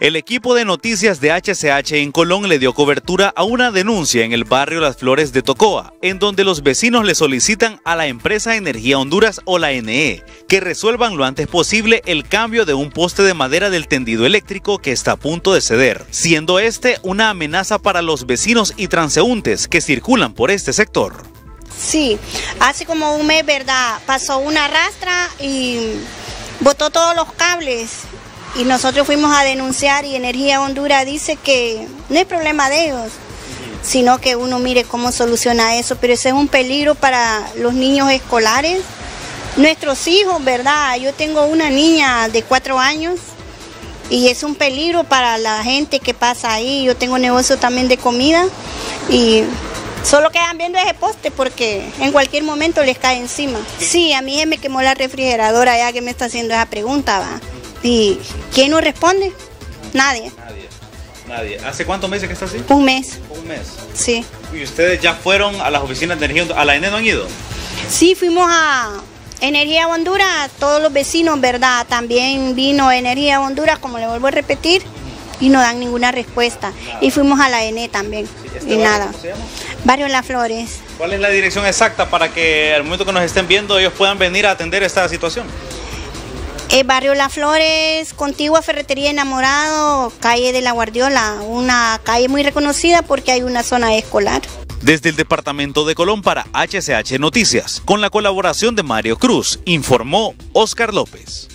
El equipo de noticias de HCH en Colón le dio cobertura a una denuncia en el barrio Las Flores de Tocoa, en donde los vecinos le solicitan a la empresa Energía Honduras o la NE que resuelvan lo antes posible el cambio de un poste de madera del tendido eléctrico que está a punto de ceder, siendo este una amenaza para los vecinos y transeúntes que circulan por este sector. Sí, hace como un mes, ¿verdad? Pasó una rastra y botó todos los cables y nosotros fuimos a denunciar y Energía Honduras dice que no es problema de ellos, sino que uno mire cómo soluciona eso, pero ese es un peligro para los niños escolares, nuestros hijos, ¿verdad? Yo tengo una niña de cuatro años y es un peligro para la gente que pasa ahí, yo tengo negocio también de comida y Solo quedan viendo ese poste porque en cualquier momento les cae encima. Sí, a mí me quemó la refrigeradora ya que me está haciendo esa pregunta, va. ¿Y quién nos responde? Nadie. Nadie. Nadie. ¿Hace cuántos meses que está así? Un mes. Un mes. Sí. ¿Y ustedes ya fueron a las oficinas de energía? ¿A la ENE no han ido? Sí, fuimos a Energía Honduras, todos los vecinos, ¿verdad? También vino Energía Honduras, como le vuelvo a repetir, y no dan ninguna respuesta. Y fuimos a la ENE también, ¿Este y barrio nada. cómo se llama? Barrio Las Flores. ¿Cuál es la dirección exacta para que al momento que nos estén viendo ellos puedan venir a atender esta situación? El barrio Las Flores, contigua Ferretería Enamorado, calle de la Guardiola, una calle muy reconocida porque hay una zona escolar. Desde el departamento de Colón para HCH Noticias, con la colaboración de Mario Cruz, informó Oscar López.